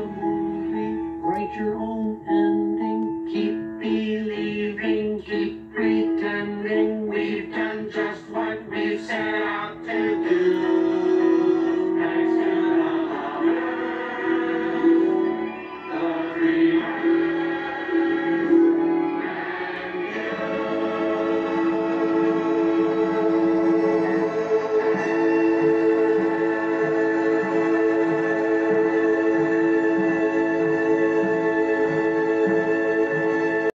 write your own ending. Keep believing, keep pretending we've done just what we set out to do.